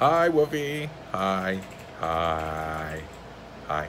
Hi, Woofy. Hi. Hi. Hi.